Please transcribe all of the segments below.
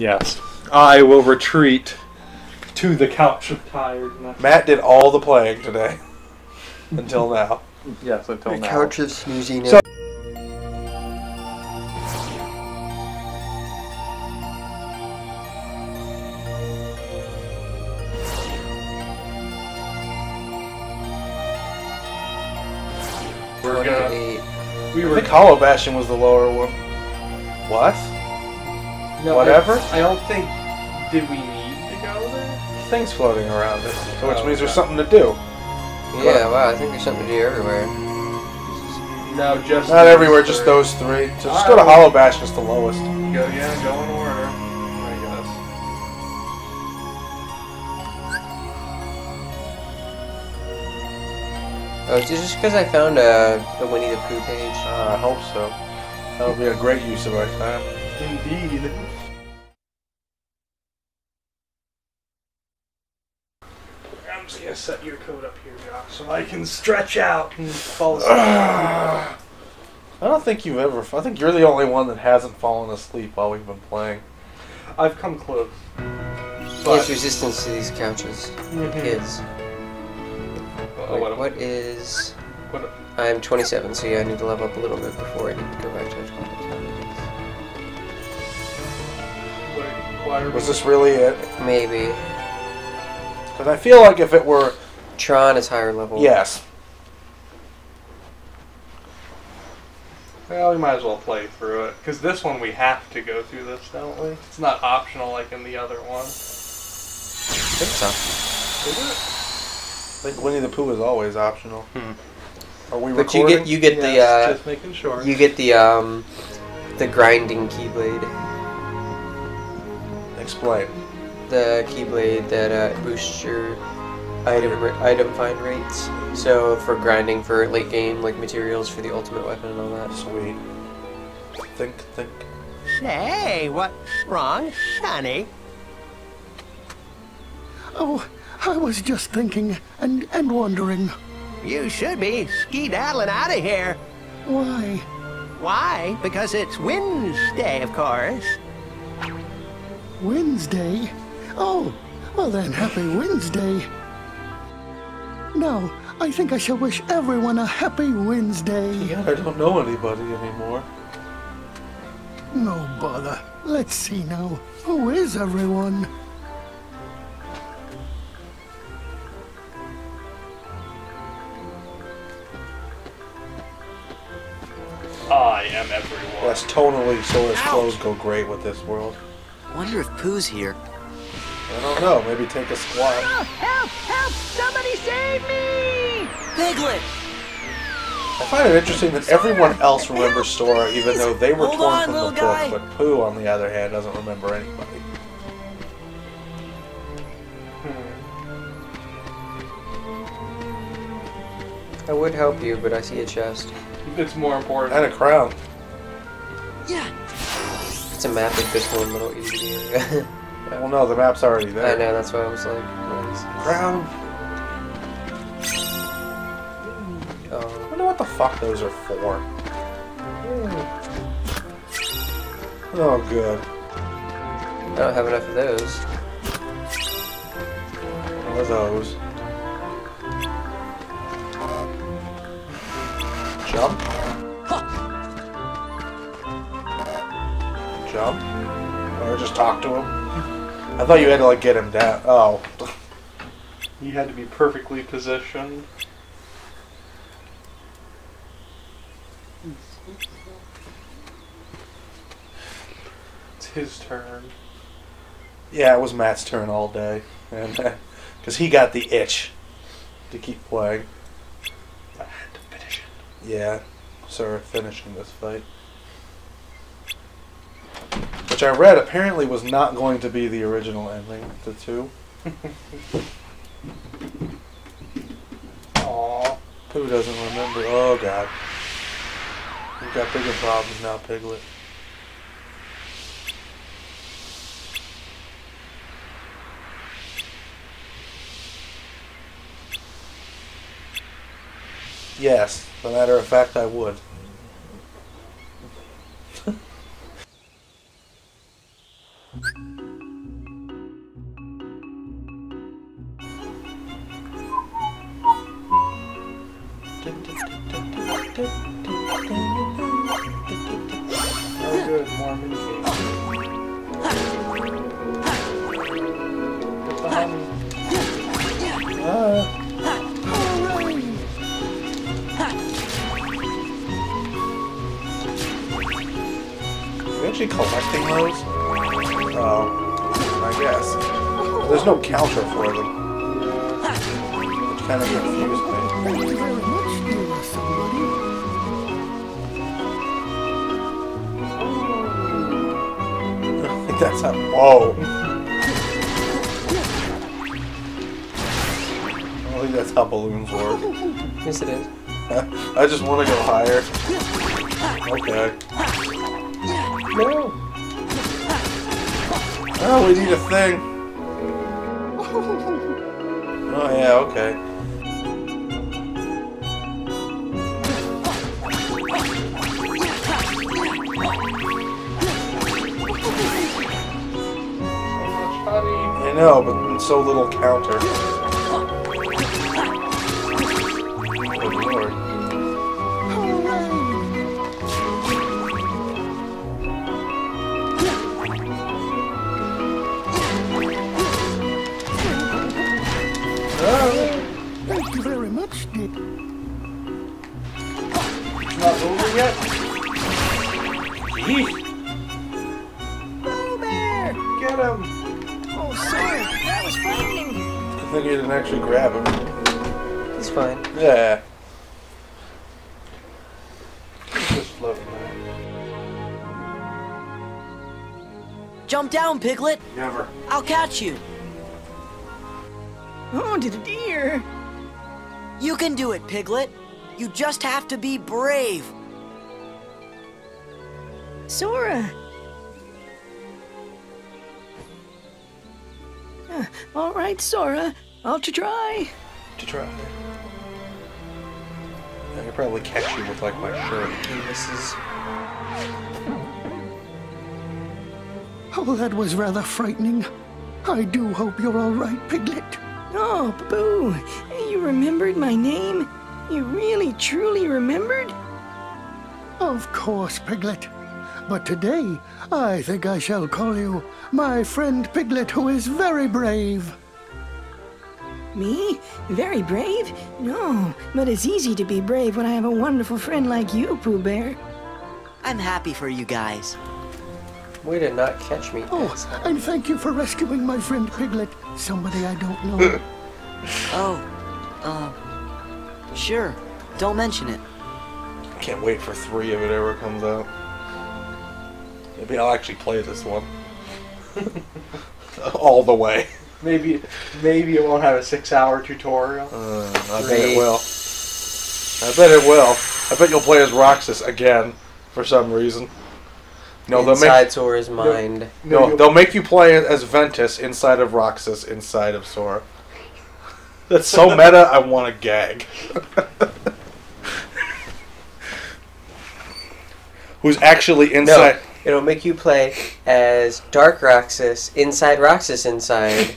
Yes. I will retreat to the couch of tiredness. Matt did all the playing today. Until now. Yes, until The now. The couch of snoozing. So- We're gonna. Eight. We I were. think Hollow Bastion was the lower one. What? No, whatever? I, I don't think. Did we need to go there? Things floating around it. So which Oh, means there's something to do. Yeah, wow, I think there's something to do everywhere. No, just Not these everywhere, just those three. So just go to Hollow Bastion, it's the lowest. Go, yeah, go in order. I guess. Oh, it's just because I found a, a Winnie the Pooh page. Uh, I hope so. That would be a great use of our time. Indeed. I'm just gonna set your coat up here, Josh, so I can stretch out and fall asleep. I don't think you've ever. I think you're the only one that hasn't fallen asleep while we've been playing. I've come close. But... Resistance to these couches. Mm -hmm. Kids. Wait, what, what is... What I'm 27, so yeah, I need to level up a little bit before I need to go back to 20. Was this really it? Maybe. Because I feel like if it were. Tron is higher level. Yes. Well, we might as well play through it. Because this one we have to go through this, don't we? It's not optional like in the other one. I think so. Is it? I think Winnie the Pooh is always optional. Hmm. Are we but recording? you get you get yes, the uh, just making sure. you get the um the grinding keyblade. Explain. the keyblade that uh, boosts your item item find rates. So for grinding for late game, like materials for the ultimate weapon and all that. Sweet. Think, think. Say, what's wrong, Sonny? Oh, I was just thinking and, and wondering You should be skedaddling out of here. why. Why? Because it's Wednesday, of course. Wednesday? Oh, well then, happy Wednesday. Now, I think I shall wish everyone a happy Wednesday. Yeah, I don't know anybody anymore. No bother. Let's see now. Who is everyone? I am everyone. Yes, tonally, Sora's clothes go great with this world. Wonder if Pooh's here. I don't know. Maybe take a squat. Oh, help! Help! Somebody save me! Piglet! I find it interesting that everyone else remembers Sora, even though they were Hold torn on, from the little book. guy. But Pooh, on the other hand, doesn't remember anybody. Hmm. I would help you, but I see a chest. It's more important. And a crown. Yeah. It's a map with this one little easy area. Well, no, the map's already there. I know, that's why I was like, what is this? Crown. I Oh, wonder what the fuck those are for. Oh, good. I don't have enough of those. What are those? Jump? Jump? Or just talk to him? I thought you had to like get him down. Oh. You had to be perfectly positioned. It's his turn. Yeah, it was Matt's turn all day. And uh, because he got the itch to keep playing. I had to finish it. Yeah, sir, finishing this fight. Which I read apparently was not going to be the original ending to two. Aww. Who doesn't remember? Oh god. We've got bigger problems now, Piglet. Yes, as a matter of fact, I would. Are actually collecting those? Oh, I guess. There's no counter for them. Which kind of confused me. Thank you very much, dear somebody. I that's how. Whoa! I don't think that's how balloons work. Yes, it is. I just want to go higher. Okay. No. Oh, we need a thing. Oh yeah, okay. I know, but so little counter. Over yet? Yeesh. Pooh Bear! Get him! Oh, sorry. That was frightening. I think you didn't actually grab him. He's fine. Yeah. Just floating there. Jump down, Piglet. Never. I'll catch you. Oh, deer. You can do it, Piglet. You just have to be brave. Sora. Uh, all right, Sora. I'll try. To try. I could probably catch you with like my shirt. He misses. Oh, that was rather frightening. I do hope you're all right, Piglet. Oh, Pooh. You remembered my name? You really, truly remembered? Of course, Piglet. But today, I think I shall call you my friend Piglet, who is very brave. Me? Very brave? No, but it's easy to be brave when I have a wonderful friend like you, Pooh Bear. I'm happy for you guys. We did not catch me. Oh, and thank you for rescuing my friend Piglet, somebody I don't know. Oh, uh, sure. Don't mention it. Can't wait for three if it ever comes out. Maybe I'll actually play this one. All the way. Maybe, maybe it won't have a six-hour tutorial. Uh, I bet it will. I bet it will. I bet you'll play as Roxas again for some reason. No, they'll Inside make Sora's mind. no, you'll- they'll make you play as Ventus inside of Roxas inside of Sora. That's so meta. I want to gag. Who's actually inside? No, it'll make you play as Dark Roxas inside Roxas inside.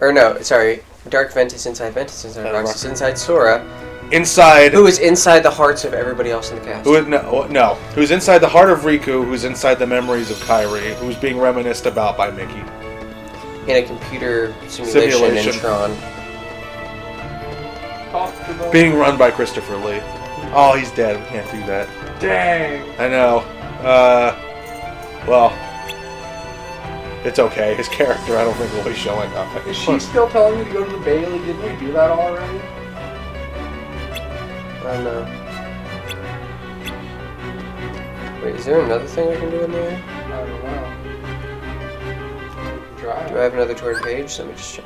or no, sorry. Dark Ventus inside Ventus inside Uh, Roxas Roxas. inside Sora. Inside. Who is inside the hearts of everybody else in the cast. Who is no, no? Who's inside the heart of Riku? Who's inside the memories of Kairi? Who's being reminisced about by Mickey? in a computer simulation, Simulation. in Tron. Talk to them. Being run by Christopher Lee. Oh, he's dead. We can't do that. Dang. I know. Uh, well, it's okay. His character, I don't think will be showing up. Is she still telling you to go to the Bailey? Didn't we do that already? I don't know. Wait, is there another thing I can do in there? I don't know. Try. Do I have another torn page? Let me just check.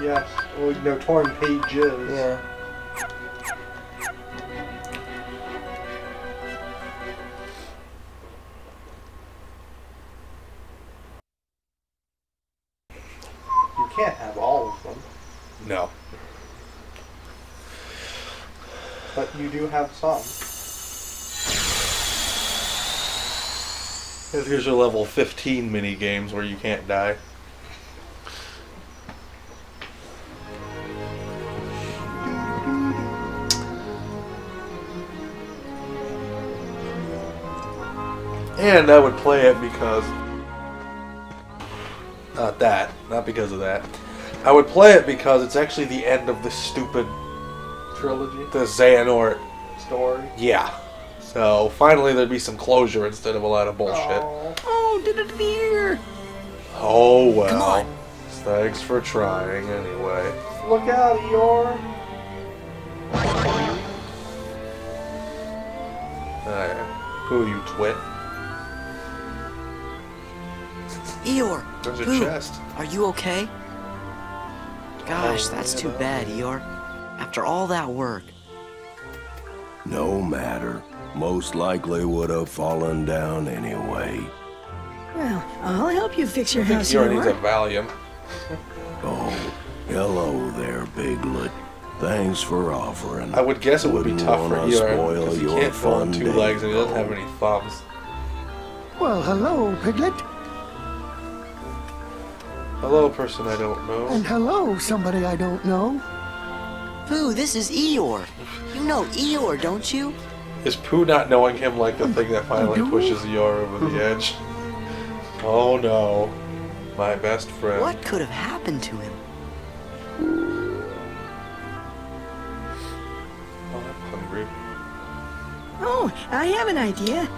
Yes. Well, no torn pages. Yeah. Have some. Here's your level 15 mini games where you can't die. And I would play it because. Not that. Not because of that. I would play it because it's actually the end of the stupid. Trilogy The Xehanort. Story. Yeah. So finally there'd be some closure instead of a lot of bullshit. Aw. Oh, did it appear? Oh well. Come on. Thanks for trying anyway. Look out, Eeyore. Alright. Who you twit? Eeyore, There's a chest. are you okay? Gosh, that's too bad, Eeyore. After all that work. No matter. Most likely would have fallen down anyway. Well, I'll help you fix your I think house, Eeyore needs a Valium. Oh, hello there, Piglet. Thanks for offering. I would guess it would be Wouldn't tough for wanna Eeyore spoil because he your can't go on fun two day, legs and he doesn't have any thumbs. Well, hello, Piglet. Hello, person I don't know. And hello, somebody I don't know. Pooh, this is Eeyore. You know Eeyore, don't you? Is Pooh not knowing him like the oh, thing that finally pushes Eeyore over the oh. edge? Oh no. My best friend. What could have happened to him? Oh, I'm hungry. Oh, I have an idea.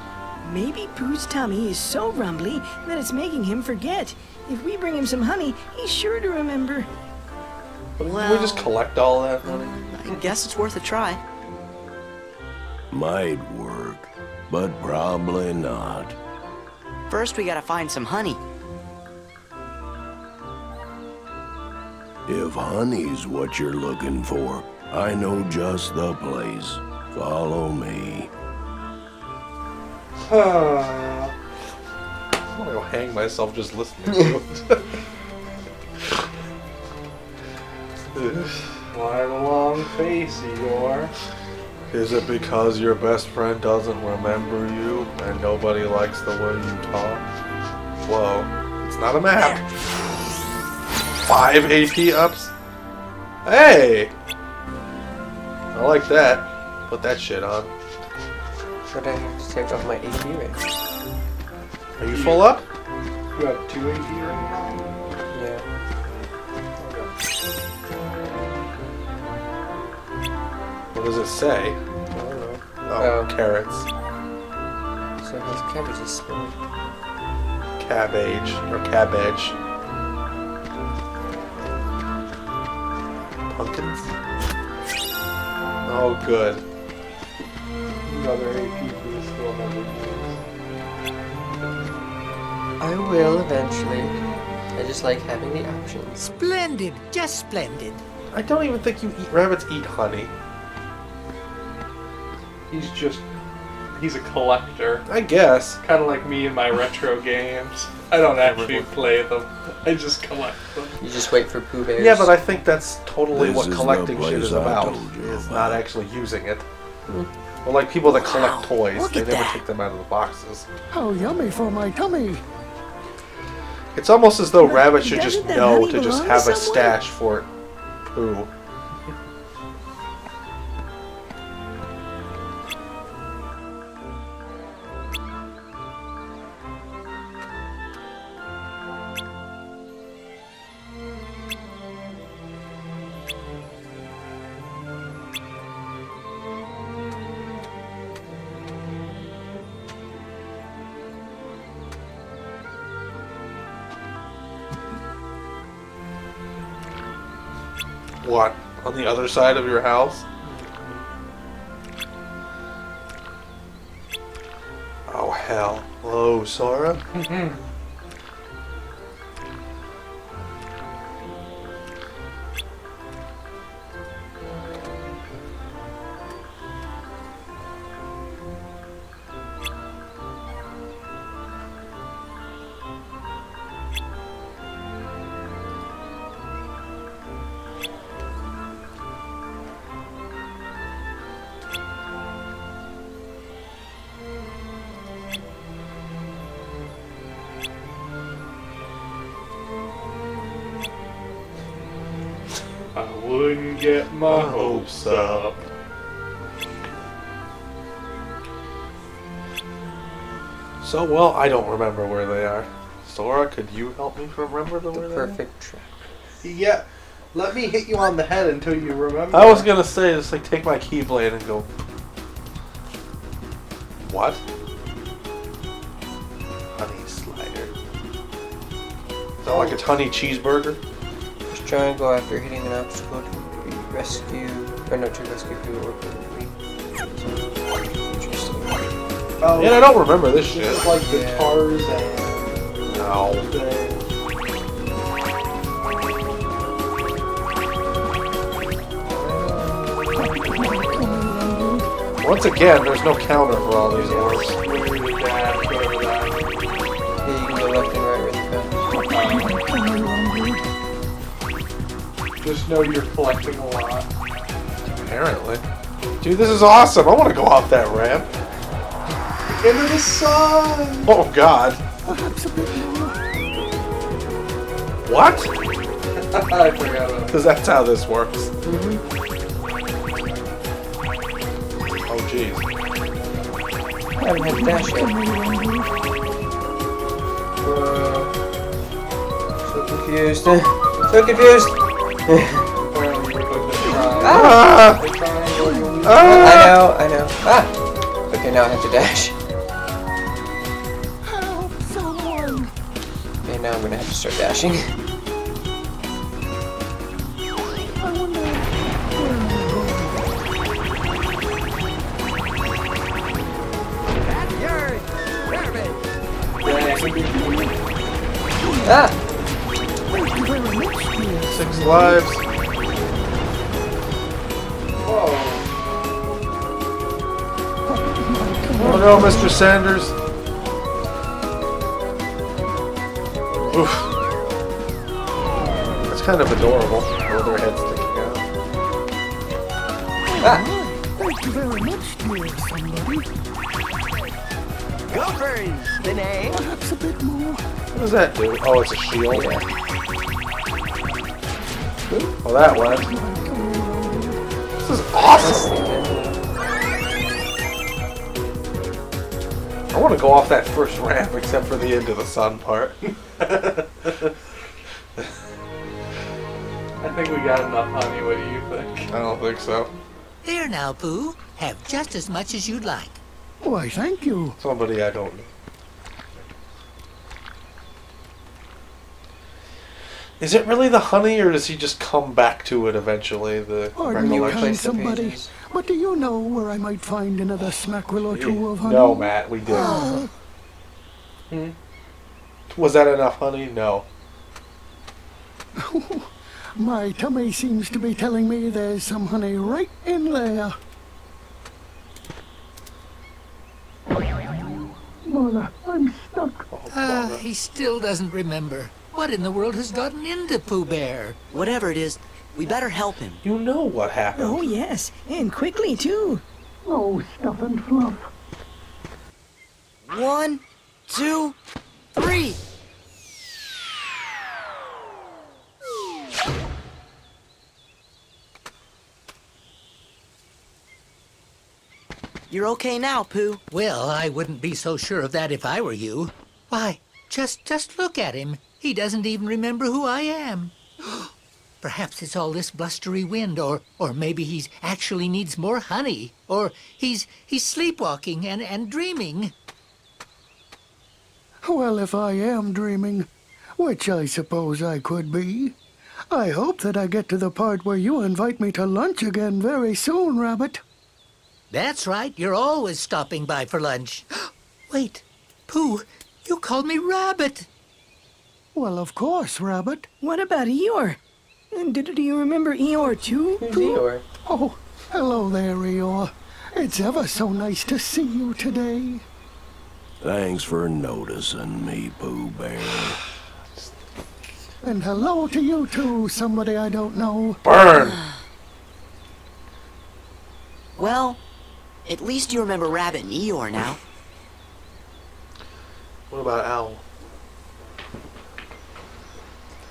Maybe Pooh's tummy is so rumbly that it's making him forget. If we bring him some honey, he's sure to remember. But Can we just collect all that money? I guess it's worth a try. Might work, but probably not. First, we gotta find some honey. If honey's what you're looking for, I know just the place. Follow me. I'm gonna go hang myself just listening to it. Why the long face, Eeyore? Is it because your best friend doesn't remember you and nobody likes the way you talk? Whoa, it's not a map. Five AP ups? Hey! I like that. Put that shit on. But I have to take off my AP ring. Are you full up? You have two AP right What does it say? I don't know. Oh, Oh. carrots. So his cabbage is spinning. Cabbage. Or cabbage. Pumpkins? Oh, good. Another AP we still never used. I will eventually. I just like having the options. Splendid, just splendid. I don't even think you eat rabbits eat honey. He's just. He's a collector. I guess. Kind of like me and my retro games. I don't actually play them. I just collect them. You just wait for Pooh Bears. Yeah, but I think that's totally This what is the collecting shit is I about. told you Is about. not actually using it. Hmm. Well, like people that collect Wow, toys, look they never that. take them out of the boxes. How yummy for my tummy. It's almost as though But Rabbit should just know to just belong have a stash for Pooh. What? On the other side of your house? Oh hell. Hello, Sora? wouldn't get my hopes up. So well, I don't remember where they are. Sora, could you help me remember the, The where they are? perfect track. Yeah, let me hit you on the head until you remember. I was gonna say, just like take my keyblade and go. What? Honey slider. Is that like a oh. honey cheeseburger? Just triangle after hitting an obstacle to rescue, or no, to rescue people or be. Interesting. Oh, Man, I don't remember this This shit. is like the Yeah. Tarzan No. thing. Once again, there's no counter for all these words. Just know you're collecting a lot. Apparently. Dude, this is awesome. I want to go off that ramp. Into the sun! Oh God. Perhaps a. What? I forgot about Because that's how this works. Mm-hmm. Oh jeez. I haven't had a dash yet. Uh, so confused. so confused. Ah! I know, I know. Ah! Okay, now I have to dash. Help someone. Okay, now I'm gonna have to start dashing. I wonder where I'm going. Ah! Six lives. Oh no, Mr. Sanders. Oof. That's kind of adorable. With their heads sticking out. Ah! Thank you very much, dear somebody. Gophers, the name. Perhaps a bit more. What does that do? Oh, it's a shield. Oh, that went. This is awesome. I want to go off that first ramp, except for the end of the sun part. I think we got enough honey. What do you think? I don't think so. Here now, Pooh. Have just as much as you'd like. Why, thank you. Somebody I don't know. Is it really the honey, or does he just come back to it eventually? The Pardon you, Recollection. kind somebody. But do you know where I might find another smackerel or two of honey? No, Matt, we didn't. Oh, Was that enough honey? No. my tummy seems to be telling me there's some honey right in there. Mother, I'm stuck. Ah, he still doesn't remember. What in the world has gotten into Pooh Bear? Whatever it is, we better help him. You know what happened. Oh, yes, and quickly, too. Oh, stuff and fluff. One, two, three. You're okay now, Pooh. Well, I wouldn't be so sure of that if I were you. Why, just just look at him. He doesn't even remember who I am. Perhaps it's all this blustery wind, or or maybe he's actually needs more honey, or he's he's sleepwalking and, and dreaming. Well, if I am dreaming, which I suppose I could be, I hope that I get to the part where you invite me to lunch again very soon, Rabbit. That's right, you're always stopping by for lunch. Wait, Pooh, you called me Rabbit. Well, of course, Rabbit. What about Eeyore? And do, do you remember Eeyore, too? Who's Eeyore? Oh, hello there, Eeyore. It's ever so nice to see you today. Thanks for noticing me, Pooh Bear. And hello to you too, somebody I don't know. Burn! Well, at least you remember Rabbit and Eeyore now. What about Owl?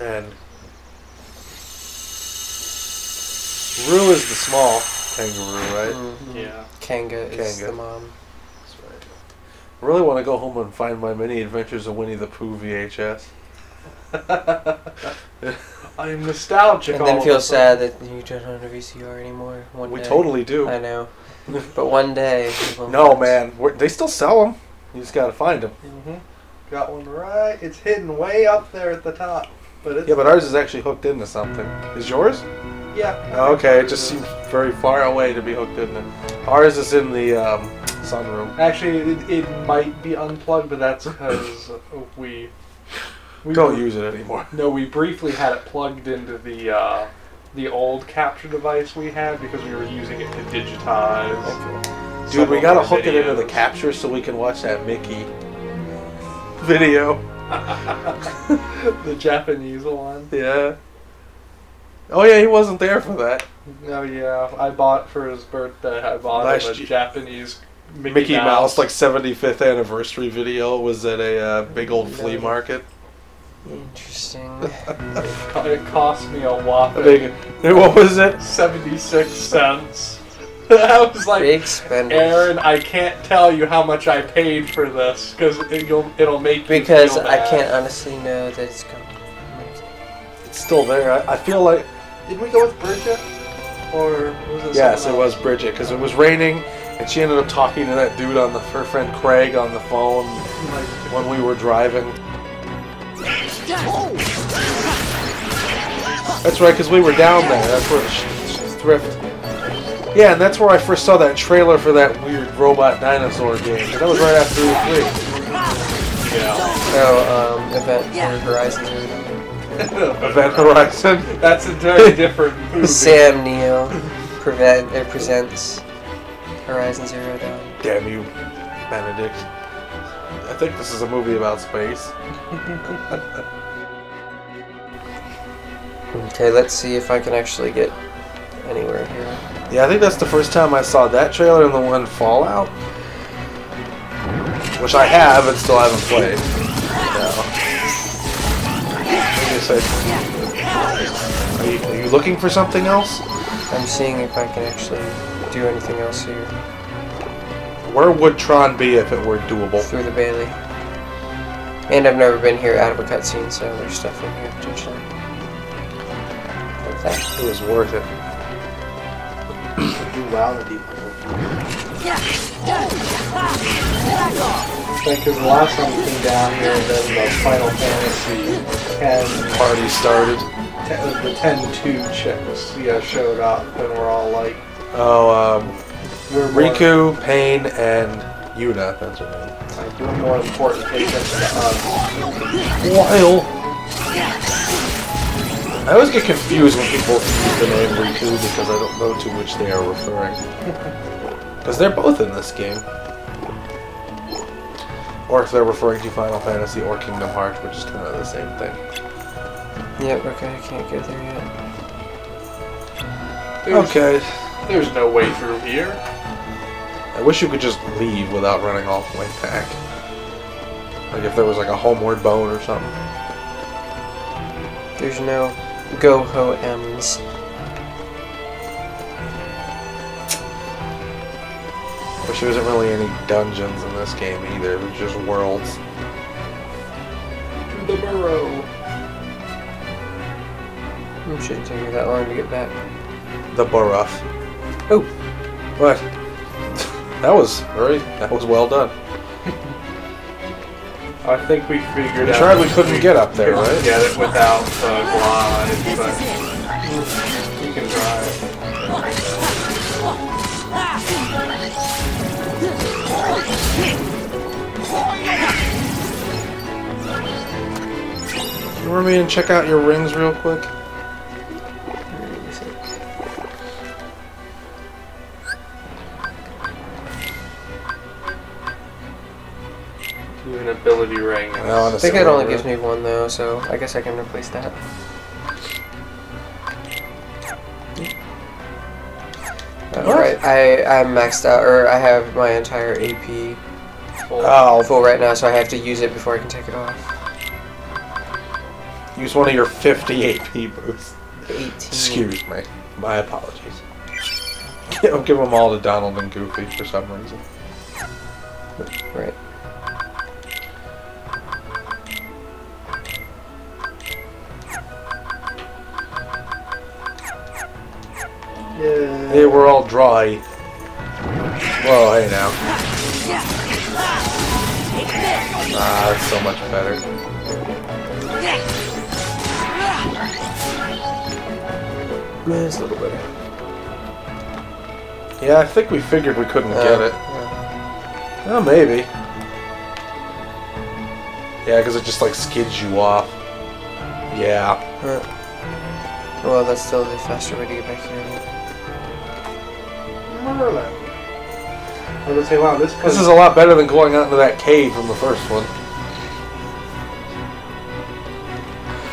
And Roo is the small kangaroo, right? Mhm. Yeah. Kanga is Kanga. the mom. That's right. I really want to go home and find my many adventures of Winnie the Pooh VHS. I am nostalgic. And then feel of a sudden. sad that you don't own a VCR anymore. One We day. totally do. I know. But one day. we'll No, man, we're, they still sell them. You just gotta find them. hmm Got one right. It's hidden way up there at the top. But it's Yeah, but ours is actually hooked into something. Is yours? yeah. Oh, okay, it just seems very far away to be hooked into. Ours is in the um, sunroom. Actually, it, it might be unplugged, but that's because we we Don't use it anymore. No, we briefly had it plugged into the uh, the old capture device we had because we were using it to digitize. Dude, we gotta hook it into the capture so we can watch that Mickey video. the Japanese one. Yeah. Oh yeah, he wasn't there for that. Oh yeah, I bought for his birthday. I bought Last him a year- Japanese Mickey, Mickey, Mouse. Mouse, like 75th anniversary video was at a uh, big old flea market. Interesting. It cost me a A whopping big, what was it? seventy-six cents. I was like, Big spender. Aaron, I can't tell you how much I paid for this because it'll it'll make you Because feel I can't honestly know that it's coming. It's still there. I, I feel like Did we go with Bridget, or was it? yes, it was? Bridget because it was raining and she ended up talking to that dude on the her friend Craig on the phone when we were driving. That's right, because we were down there. That's where sh- sh- thrift. Yeah, and that's where I first saw that trailer for that weird robot dinosaur game. That was right after E3. yeah. Oh, um, Event for Horizon Zero Dawn. Event Horizon. That's a very different movie. Sam Neill prevent, uh, presents Horizon Zero Dawn. Damn you, Benedict. I think this is a movie about space. Okay, let's see if I can actually get anywhere here. Yeah, I think that's the first time I saw that trailer and the one Fallout. Which I have and still haven't played. No. Maybe it's like- Are you, are you looking for something else? I'm seeing if I can actually do anything else here Where would Tron be if it were doable? through the Bailey. And I've never been here out of a cutscene, so there's stuff in here potentially. Like that. It was worth it. Because the last time we came down here, then the Final Fantasy 10, Party started. ten the 10-2 chicks, yeah, showed up, and we're all like, Oh, um, we're more, Rikku, Paine, and Yuna. That's her name. like, we're more important patients to us. While I always get confused when people use the name Riku because I don't know to which they are referring. Because they're both in this game. Or if they're referring to Final Fantasy or Kingdom Hearts, which is kind of the same thing. Yep, okay, I can't get there yet. There's, Okay. There's no way through here. I wish you could just leave without running all the way back. Like if there was like a homeward bone or something. There's no Go-Ho M's. Wish there wasn't really any dungeons in this game either. It was just worlds. To the burrow. It shouldn't take me that long to get back. The Baruff. Oh. What? That was very. That was well done. I think we figured We out. tried. We couldn't get up there, right? Get it without the glide, but we can try. You want me to check out your rings real quick? Ring. I want I to think it only gives me one though, so I guess I can replace that. Alright, I, I'm maxed out, or I have my entire AP Oh, full right now, so I have to use it before I can take it off. use one of your 50 AP boosts. 18. Excuse me. My apologies. I'll give them all to Donald and Goofy for some reason. Right. Yeah. They were all dry. Whoa, hey now. Ah, that's so much better. It's a little better. Yeah, I think we figured we couldn't Uh, get it. yeah. Oh, maybe. Yeah, because it just like skids you off. Yeah. Uh, well, that's still the faster way to get back here. Remember that. I was gonna say, wow, this place This is a lot better than going out into that cave from the first one.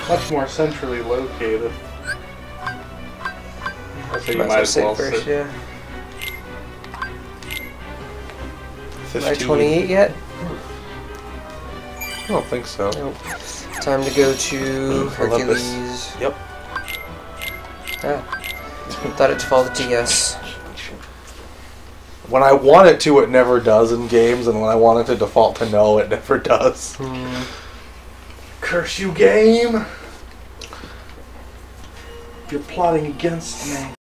much more centrally located. I think you Might as well as save well first, sit. yeah. Am I 15. 28 yet? I don't think so. Nope. Time to go to I love this. Hercules. Yep. Ah. Thought it defaulted to yes. When I want it to, it never does in games, and when I want it to default to no, it never does. Hmm. Curse you, game! You're plotting against me.